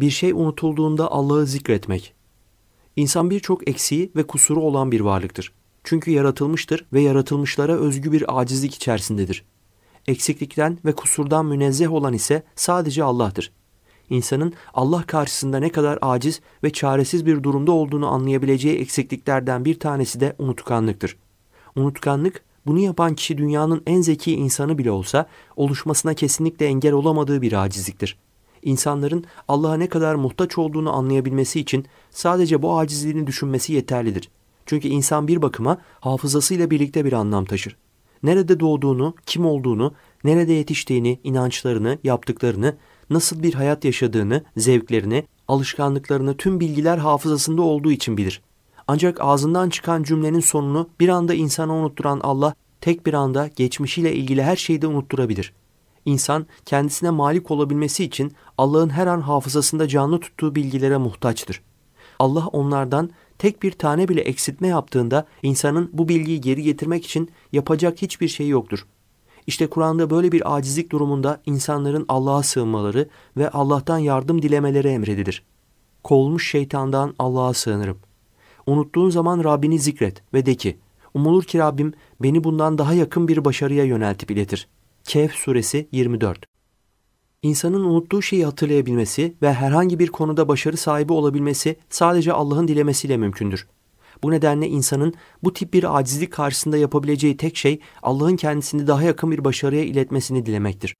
Bir şey unutulduğunda Allah'ı zikretmek. İnsan birçok eksiği ve kusuru olan bir varlıktır. Çünkü yaratılmıştır ve yaratılmışlara özgü bir acizlik içerisindedir. Eksiklikten ve kusurdan münezzeh olan ise sadece Allah'tır. İnsanın Allah karşısında ne kadar aciz ve çaresiz bir durumda olduğunu anlayabileceği eksikliklerden bir tanesi de unutkanlıktır. Unutkanlık, bunu yapan kişi dünyanın en zeki insanı bile olsa oluşmasına kesinlikle engel olamadığı bir acizliktir. İnsanların Allah'a ne kadar muhtaç olduğunu anlayabilmesi için sadece bu acizliğini düşünmesi yeterlidir. Çünkü insan bir bakıma hafızasıyla birlikte bir anlam taşır. Nerede doğduğunu, kim olduğunu, nerede yetiştiğini, inançlarını, yaptıklarını, nasıl bir hayat yaşadığını, zevklerini, alışkanlıklarını tüm bilgiler hafızasında olduğu için bilir. Ancak ağzından çıkan cümlenin sonunu bir anda insana unutturan Allah tek bir anda geçmişiyle ilgili her şeyi de unutturabilir. İnsan kendisine malik olabilmesi için Allah'ın her an hafızasında canlı tuttuğu bilgilere muhtaçtır. Allah onlardan tek bir tane bile eksiltme yaptığında insanın bu bilgiyi geri getirmek için yapacak hiçbir şey yoktur. İşte Kur'an'da böyle bir acizlik durumunda insanların Allah'a sığınmaları ve Allah'tan yardım dilemeleri emredilir. Kovulmuş şeytandan Allah'a sığınırım. Unuttuğun zaman Rabbini zikret ve de ki, umulur ki Rabbim beni bundan daha yakın bir başarıya yöneltip iletir. Kehf suresi 24 İnsanın unuttuğu şeyi hatırlayabilmesi ve herhangi bir konuda başarı sahibi olabilmesi sadece Allah'ın dilemesiyle mümkündür. Bu nedenle insanın bu tip bir acizlik karşısında yapabileceği tek şey Allah'ın kendisini daha yakın bir başarıya iletmesini dilemektir.